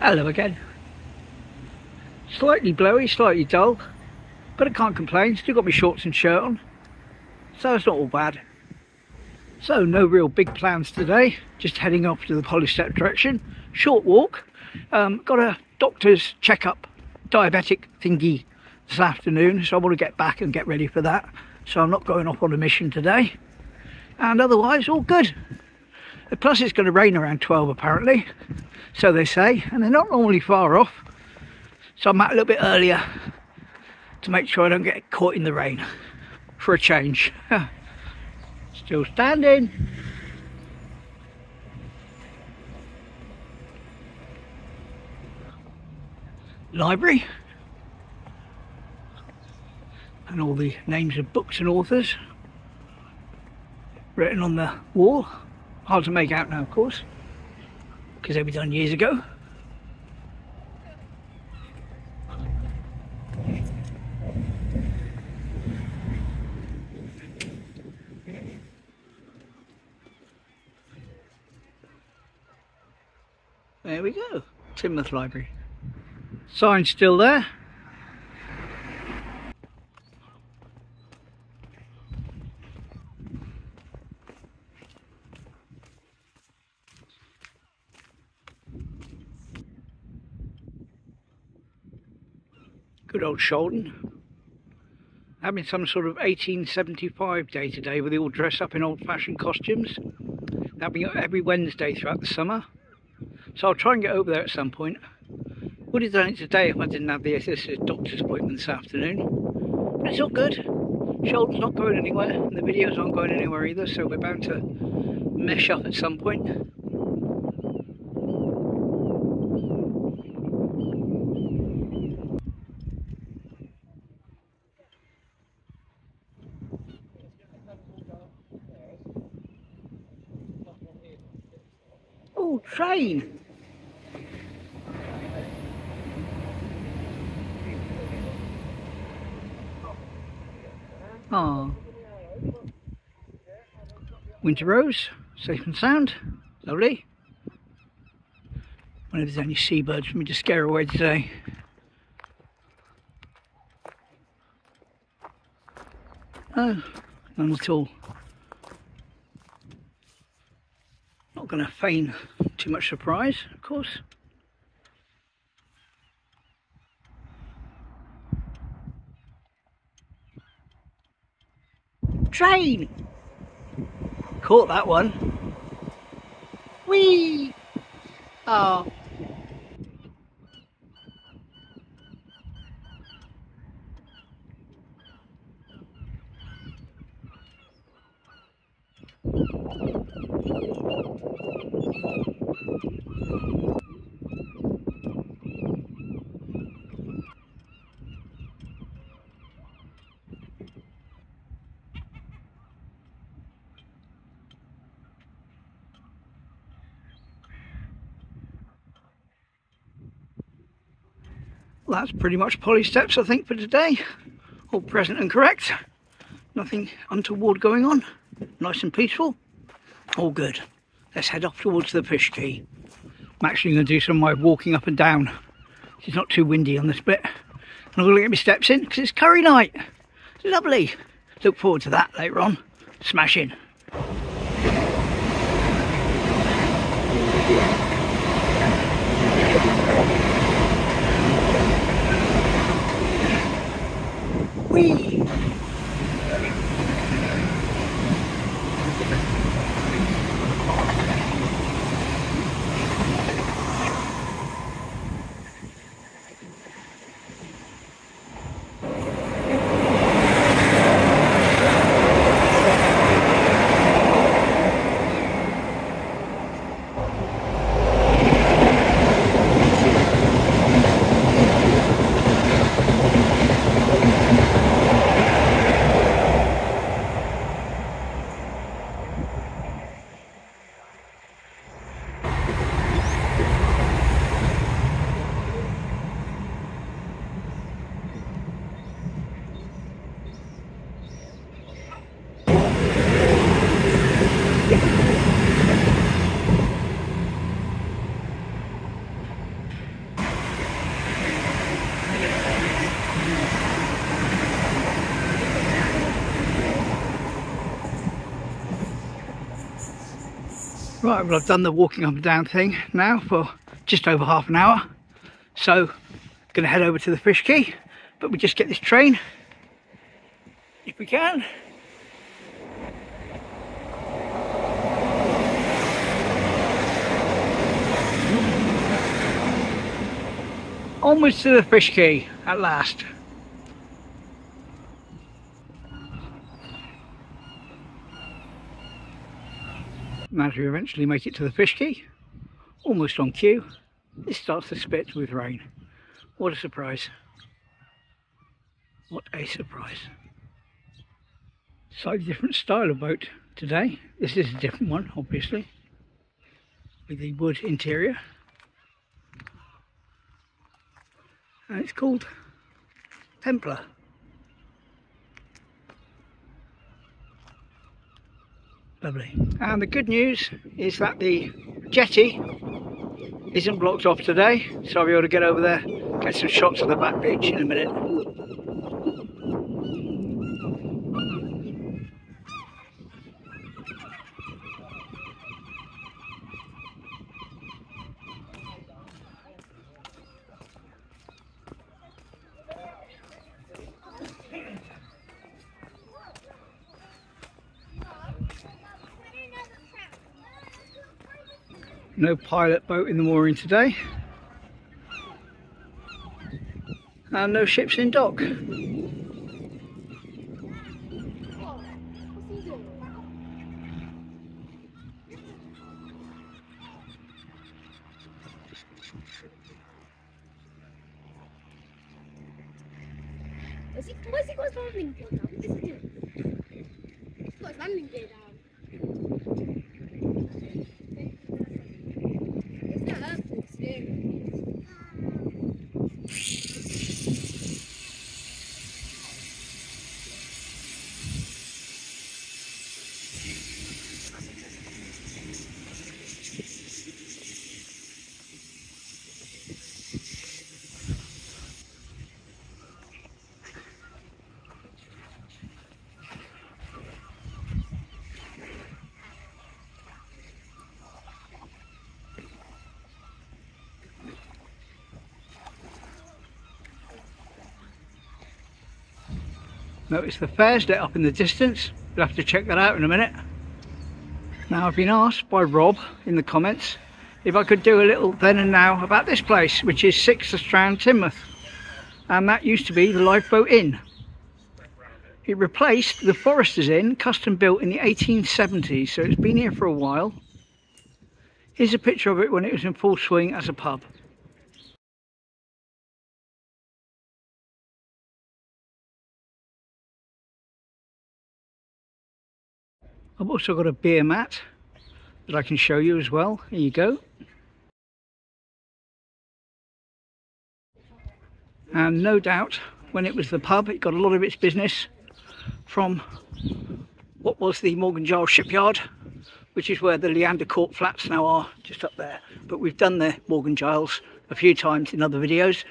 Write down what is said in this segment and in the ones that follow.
Hello again. Slightly blowy, slightly dull, but I can't complain. Still got my shorts and shirt on, so it's not all bad. So no real big plans today. Just heading off to the Polystep direction. Short walk. Um, got a doctor's checkup, diabetic thingy this afternoon, so I want to get back and get ready for that. So I'm not going off on a mission today. And otherwise, all good. Plus, it's going to rain around 12 apparently so they say, and they're not normally far off. So I'm out a little bit earlier to make sure I don't get caught in the rain for a change. Still standing. Library. And all the names of books and authors written on the wall. Hard to make out now, of course because they were done years ago. There we go, Teignmouth Library. Sign still there. Good old Shaldon. Having some sort of 1875 day today where they all dress up in old fashioned costumes. That'll every Wednesday throughout the summer. So I'll try and get over there at some point. Would have done it today if I didn't have the assistant doctor's appointment this afternoon. But it's all good. Shaldon's not going anywhere and the videos aren't going anywhere either so we're bound to mesh up at some point. Train. Oh. Ah. Winter Rose, safe and sound, lovely. Wonder if there's any seabirds for me to scare away today. Oh, none at all. Not going to feign too much surprise, of course. Train! Caught that one. Whee! Oh. That's pretty much Polly Steps, I think, for today. All present and correct. Nothing untoward going on. Nice and peaceful. All good. Let's head off towards the Fish Quay I'm actually going to do some of my walking up and down. It's not too windy on this bit. And I'm going to get my steps in because it's curry night. Lovely. Look forward to that later on. Smashing. Whee! Right, well I've done the walking up and down thing now for just over half an hour. So, going to head over to the Fish Quay, but we just get this train, if we can. Onwards to the Fish Quay at last. Managed to eventually make it to the Fish Quay, almost on cue. It starts to spit with rain. What a surprise. What a surprise. Slightly different style of boat today. This is a different one, obviously, with the wood interior. And it's called Templar. Lovely. And the good news is that the jetty isn't blocked off today, so I'll be able to get over there, get some shots of the back beach in a minute. No pilot boat in the mooring today. And no ships in dock. Where's he, where's he got his landing gear down? What is he doing? He's got his landing gear down. It's not up to steering. Notice the fair's lit up in the distance. We'll have to check that out in a minute. Now I've been asked by Rob in the comments if I could do a little then and now about this place, which is 6 the Strand, Teignmouth. And that used to be the Lifeboat Inn. It replaced the Foresters Inn, custom built in the 1870s, so it's been here for a while. Here's a picture of it when it was in full swing as a pub. I've also got a beer mat that I can show you as well. Here you go. And no doubt, when it was the pub, it got a lot of its business from what was the Morgan Giles shipyard, which is where the Leander Court flats now are, just up there. But we've done the Morgan Giles a few times in other videos.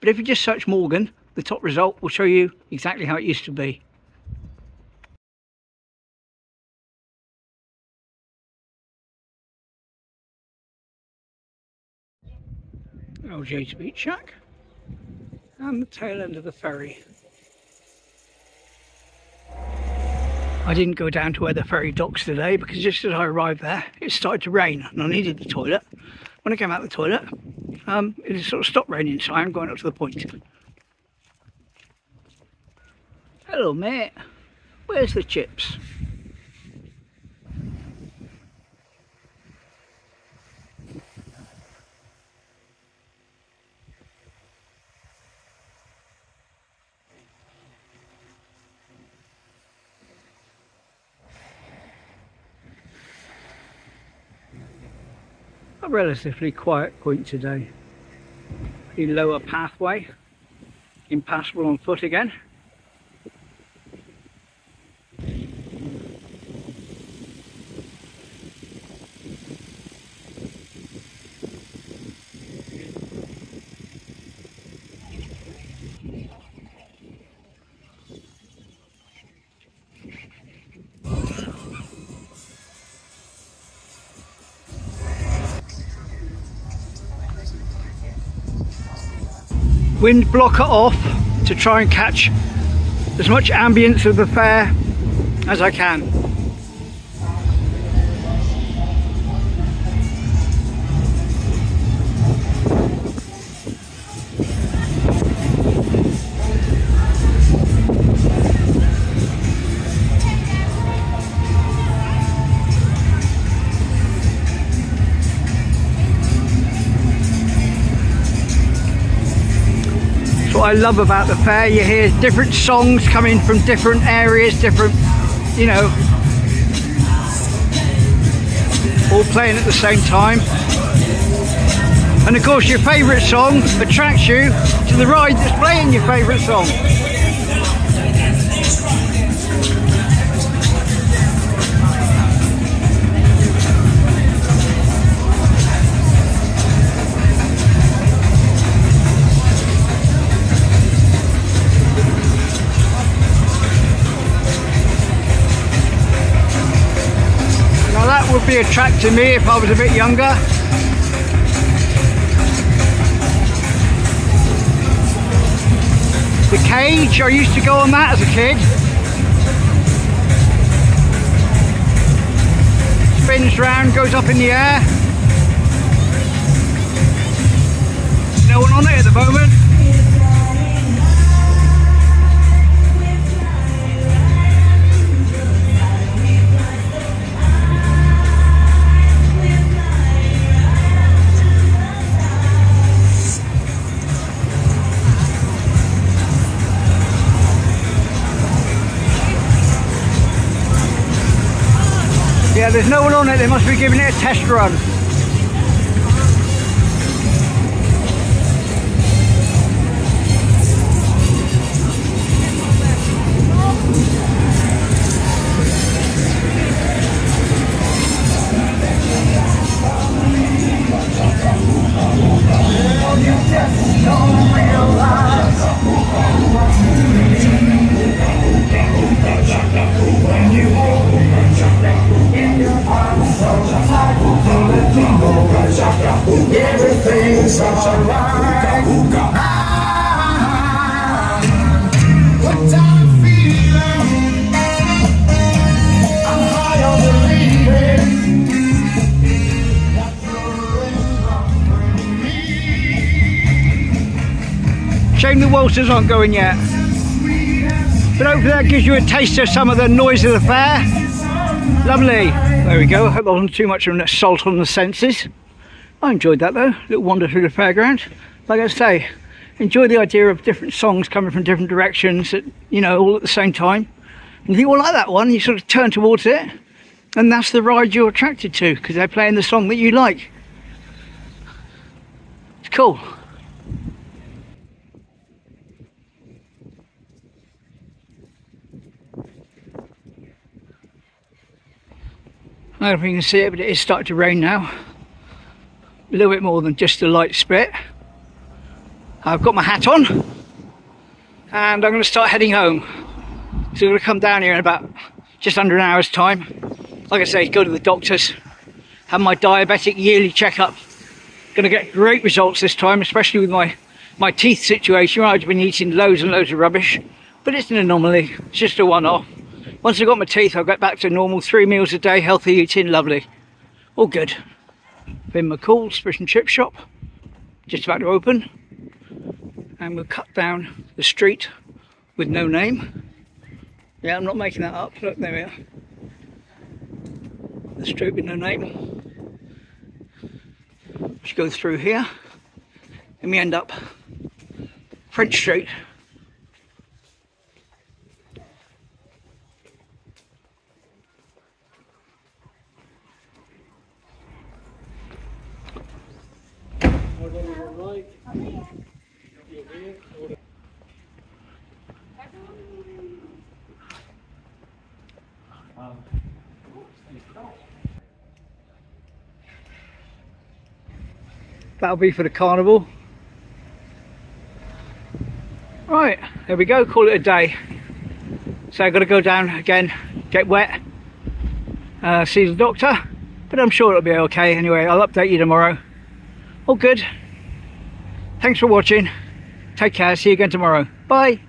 But if you just search Morgan, the top result will show you exactly how it used to be. LJ's Beach Shack and the tail end of the ferry. I didn't go down to where the ferry docks today because just as I arrived there it started to rain and I needed the toilet. When I came out of the toilet um, it sort of stopped raining so I'm going up to the point. Hello mate, where's the chips? A relatively quiet point today. The lower pathway, impassable on foot again. Wind blocker off to try and catch as much ambience of the fair as I can. What I love about the fair. You hear different songs coming from different areas, different, you know, all playing at the same time. And of course your favourite song attracts you to the ride that's playing your favourite song. Be attracting me if I was a bit younger. The cage, I used to go on that as a kid. Spins round, goes up in the air. No one on it at the moment. Yeah, there's no one on it. They must be giving it a test run. Aren't going yet. But hopefully that gives you a taste of some of the noise of the fair. Lovely. There we go. Hope there wasn't too much of an assault on the senses. I enjoyed that though. Little wander through the fairground. Like I say, enjoy the idea of different songs coming from different directions, at, you know, all at the same time. And if you well, like that one, you sort of turn towards it, and that's the ride you're attracted to because they're playing the song that you like. It's cool. I don't know if you can see it, but it is starting to rain now. A little bit more than just a light spit. I've got my hat on and I'm going to start heading home. So I'm going to come down here in about just under an hour's time. Like I say, go to the doctors, have my diabetic yearly checkup. Going to get great results this time, especially with my, my teeth situation. I've been eating loads and loads of rubbish, but it's an anomaly. It's just a one-off. Once I've got my teeth, I'll get back to normal three meals a day, healthy eating, lovely. All good. Finn McCall's fish and chip shop, just about to open. And we'll cut down the street with no name. Yeah, I'm not making that up. Look, there we are. The street with no name. Just go through here and we end up French Street. That'll be for the carnival. Right, there we go, call it a day. So I've got to go down again, get wet, uh, see the doctor, but I'm sure it'll be okay anyway. I'll update you tomorrow. All good. Thanks for watching. Take care. See you again tomorrow. Bye.